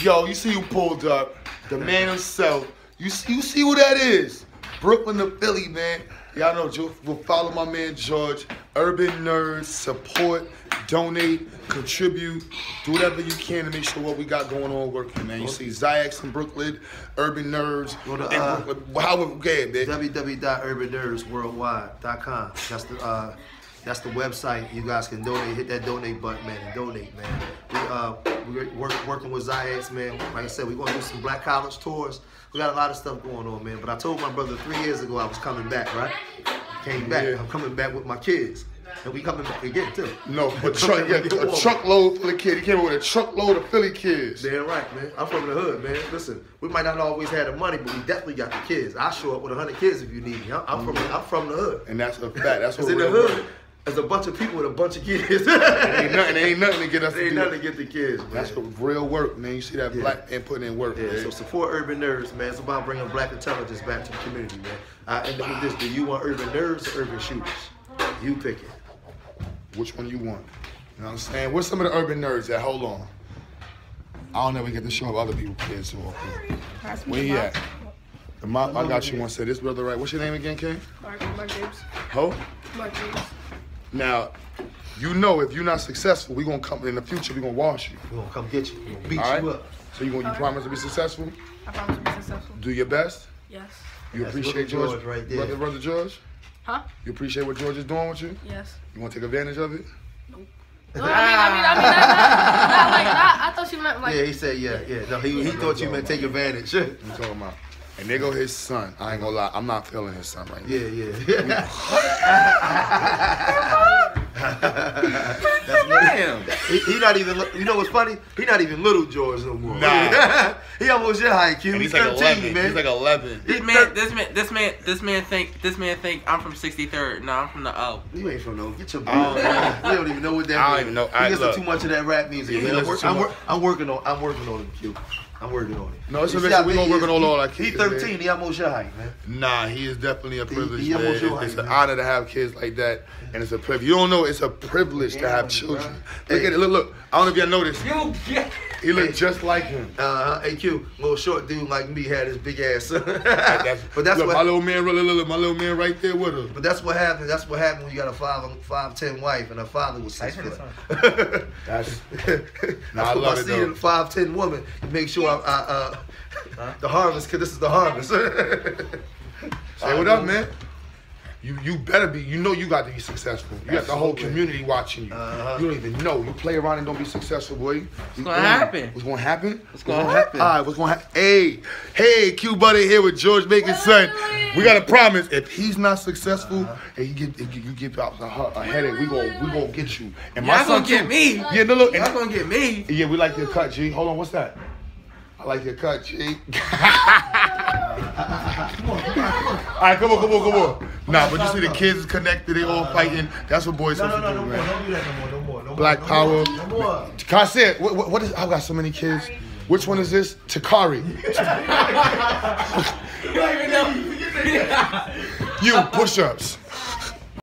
Yo, you see who pulled up? The man himself. You see, you see who that is? Brooklyn to Philly, man. Y'all know, Joe, will follow my man George. Urban Nerds, support, donate, contribute, do whatever you can to make sure what we got going on working, man. You see XyayX in Brooklyn, Urban Nerds Go to, in uh, Brooklyn. How we get, man? www.urbannerdsworldwide.com. That's the uh, that's the website. You guys can donate. Hit that donate button, man, and donate, man. We uh we work, working with XyayX, man. Like I said, we're gonna do some Black College tours. We got a lot of stuff going on, man. But I told my brother three years ago I was coming back, right? Came back. Yeah. I'm coming back with my kids, and we coming back again too. No, but truck, yeah, a truckload full of kids. He came in with a truckload of Philly kids. Damn right, man. I'm from the hood, man. Listen, we might not always have the money, but we definitely got the kids. I'll show up with 100 kids if you need me. I'm, I'm from I'm from the hood. And that's a fact. That's what in the we're hood. There's a bunch of people with a bunch of kids. Ain't nothing, ain't nothing to get us Ain't nothing to get the kids, man. That's what real work, man. You see that Yeah. black man putting in work, yeah, man. so support Urban Nerds, man. It's about bringing black intelligence back to the community, man. I end up with this. Do you want Urban Nerds or Urban Shooters? You pick it. Which one you want? You know what I'm saying? What's some of the urban nerds at? Hold on. I don't ever get to show up other people's kids too often. Where the you at? The mop, I got you one. Say this brother right. What's your name again, King? Mark, Mark James. Ho? Mark James. Now, you know if you're not successful, we're gonna come in the future. we're gonna wash you. We're gonna come get you. We're gonna beat All right. you up. So you gonna you promise to be successful? I promise to be successful. Do your best. Yes. You That's appreciate George, George right there. brother, brother George. Huh? You appreciate what George is doing with you. Yes. You want to take advantage of it? No, I mean, I mean, I mean, not, not like that. I thought she meant like. Yeah, he said, yeah, yeah. No, he, he thought you meant take advantage. I'm talking about. And there go his son. I ain't gonna lie. I'm not feeling his son right now. Yeah, yeah. That's Damn. he, he not even. You know what's funny? He not even little George no more. Nah. he almost your height, Q. And He's, he's like 13, 11. man. He's like 11. This man, this man, this man, this man think, this man think I'm from 63rd. No, I'm from the O. You ain't from no. Get your. I don't. You don't even know what that. I don't means. even know. He I listen look. too much of that rap music. Yeah, man. I'm, listen work, too I'm, much. I'm working on. I'm working on him, Q. I'm working on it. No, it's You a we gonna he work on all our He kids, 13. man. He almost your height, man. Nah, he is definitely a privilege, he man. almost your It's, it's height, an honor to have kids like that, and it's a privilege. You don't know, it's a privilege to have children. bro. Look at it. Look, look. I don't know if y'all noticed. You get. He looked just like him. Uh, hey Q, little short dude like me had his big ass. That's, but that's look, what. my little man. Look, look, look, my little man right there with us. But that's what happened. That's what happened when you got a five five ten wife and her father was six foot. That's Nah, I I put love my it, seed though. in a five ten woman to make sure I, I uh, the harvest. Cause this is the harvest. Say what up, man. You you better be. You know you got to be successful. You got the whole community watching you. Uh-huh. You don't even know. You play around and don't be successful, boy. What's gonna happen? What's gonna happen? What's gonna happen? All right, what's gonna happen? Hey, hey, QueButter here with George Macon's son. We got a promise. If he's not successful Uh-huh. and you get you you get a, a, a headache, we gonna we gonna get you. And Y'all son gonna get too. me. Yeah, no look. Y'all And, gonna get me. yeah, we like your cut, G. Hold on, what's that? I like your cut, G. All right, come on, come on, come on. Nah, but you see the kids is connected, they all fighting. That's what boys no, supposed no, to no, do, no more. man. Don't do that no more. No more. No Black more, power. No more. No more. Can I say it? What, what, what is? I got so many kids. Which one is this? Takari. you push-ups.